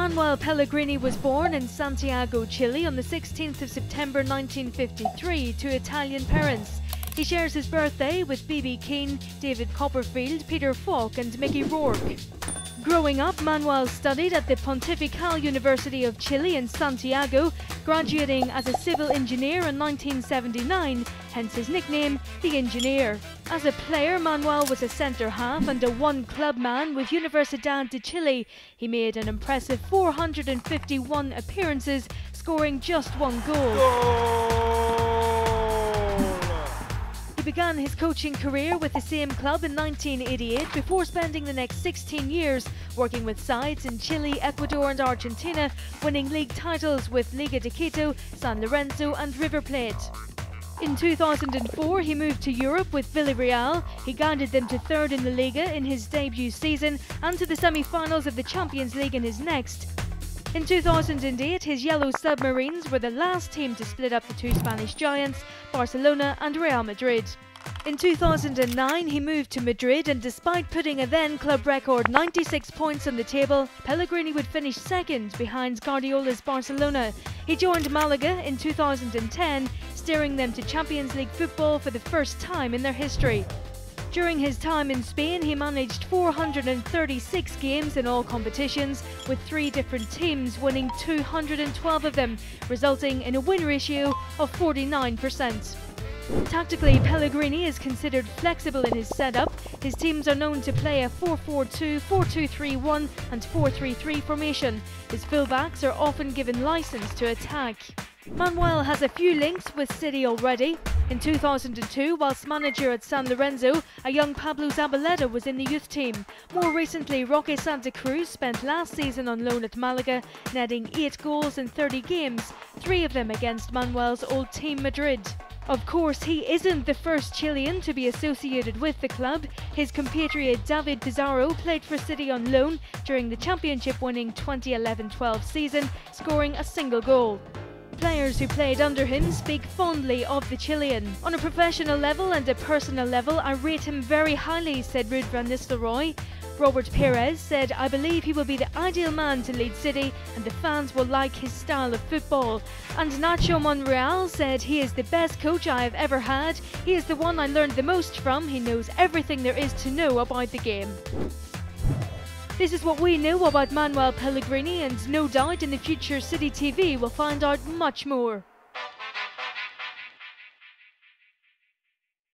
Manuel Pellegrini was born in Santiago, Chile on the 16th of September 1953 to Italian parents. He shares his birthday with B.B. King, David Copperfield, Peter Falk and Mickey Rourke. Growing up, Manuel studied at the Pontifical University of Chile in Santiago, graduating as a civil engineer in 1979, hence his nickname, the Engineer. As a player, Manuel was a centre half and a one club man with Universidad de Chile. He made an impressive 451 appearances, scoring just one goal. Goal! He began his coaching career with the same club in 1988 before spending the next 16 years working with sides in Chile, Ecuador, and Argentina, winning league titles with Liga de Quito, San Lorenzo, and River Plate. In 2004, he moved to Europe with Villarreal. He guided them to third in the Liga in his debut season and to the semi finals of the Champions League in his next. In 2008, his Yellow Submarines were the last team to split up the two Spanish giants, Barcelona and Real Madrid. In 2009, he moved to Madrid, and despite putting a then club record 96 points on the table, Pellegrini would finish second behind Guardiola's Barcelona. He joined Malaga in 2010, steering them to Champions League football for the first time in their history. During his time in Spain, he managed 436 games in all competitions, with three different teams winning 212 of them, resulting in a win ratio of 49%. Tactically, Pellegrini is considered flexible in his setup. His teams are known to play a 4-4-2, 4-2-3-1 and 4-3-3 formation. His fullbacks are often given license to attack. Manuel has a few links with City already. In 2002, whilst manager at San Lorenzo, a young Pablo Zabaleta was in the youth team. More recently, Roque Santa Cruz spent last season on loan at Malaga, netting 8 goals in 30 games, three of them against Manuel's old team Madrid. Of course, he isn't the first Chilean to be associated with the club. His compatriot David Pizarro played for City on loan during the championship winning 2011 12 season, scoring a single goal. Players who played under him speak fondly of the Chilean. On a professional level and a personal level, I rate him very highly, said Ruud van Nistelrooy. Robert Pires said, I believe he will be the ideal man to lead City and the fans will like his style of football. And Nacho Monreal said, he is the best coach I have ever had. He is the one I learned the most from. He knows everything there is to know about the game. This is what we know about Manuel Pellegrini, and no doubt in the future City TV will find out much more.